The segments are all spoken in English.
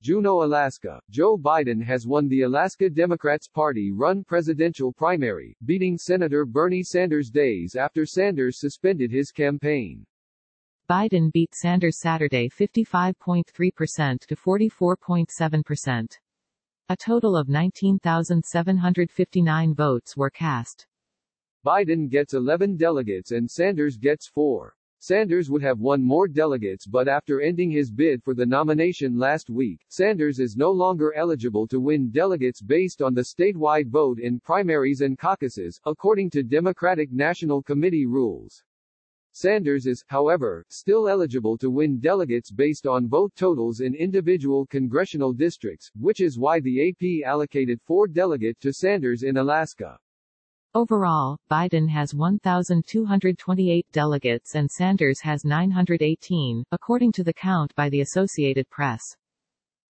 Juneau, Alaska, Joe Biden has won the Alaska Democrats Party-run presidential primary, beating Senator Bernie Sanders days after Sanders suspended his campaign. Biden beat Sanders Saturday 55.3% to 44.7%. A total of 19,759 votes were cast. Biden gets 11 delegates and Sanders gets 4. Sanders would have won more delegates but after ending his bid for the nomination last week, Sanders is no longer eligible to win delegates based on the statewide vote in primaries and caucuses, according to Democratic National Committee rules. Sanders is, however, still eligible to win delegates based on vote totals in individual congressional districts, which is why the AP allocated four delegate to Sanders in Alaska. Overall, Biden has 1,228 delegates and Sanders has 918, according to the count by the Associated Press.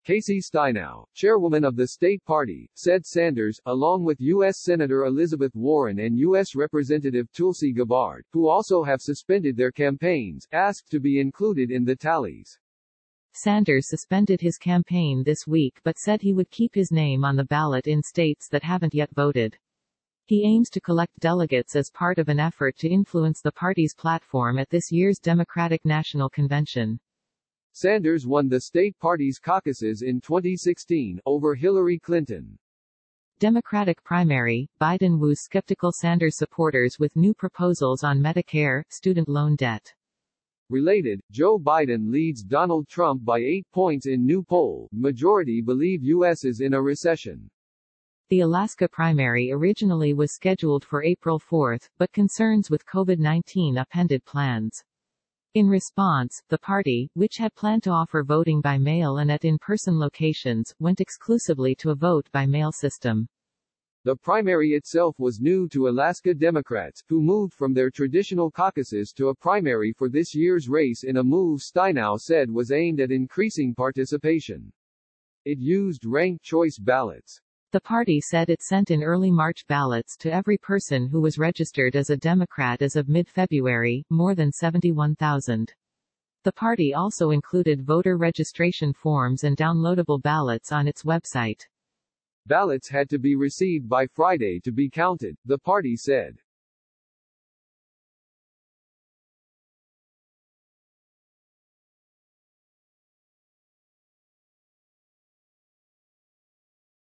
Casey Steinau, chairwoman of the state party, said Sanders, along with U.S. Senator Elizabeth Warren and U.S. Representative Tulsi Gabbard, who also have suspended their campaigns, asked to be included in the tallies. Sanders suspended his campaign this week but said he would keep his name on the ballot in states that haven't yet voted. He aims to collect delegates as part of an effort to influence the party's platform at this year's Democratic National Convention. Sanders won the state party's caucuses in 2016, over Hillary Clinton. Democratic primary, Biden woos skeptical Sanders supporters with new proposals on Medicare, student loan debt. Related, Joe Biden leads Donald Trump by eight points in new poll. Majority believe U.S. is in a recession. The Alaska primary originally was scheduled for April 4, but concerns with COVID-19 upended plans. In response, the party, which had planned to offer voting by mail and at in-person locations, went exclusively to a vote-by-mail system. The primary itself was new to Alaska Democrats, who moved from their traditional caucuses to a primary for this year's race in a move Steinau said was aimed at increasing participation. It used ranked choice ballots. The party said it sent in early March ballots to every person who was registered as a Democrat as of mid-February, more than 71,000. The party also included voter registration forms and downloadable ballots on its website. Ballots had to be received by Friday to be counted, the party said.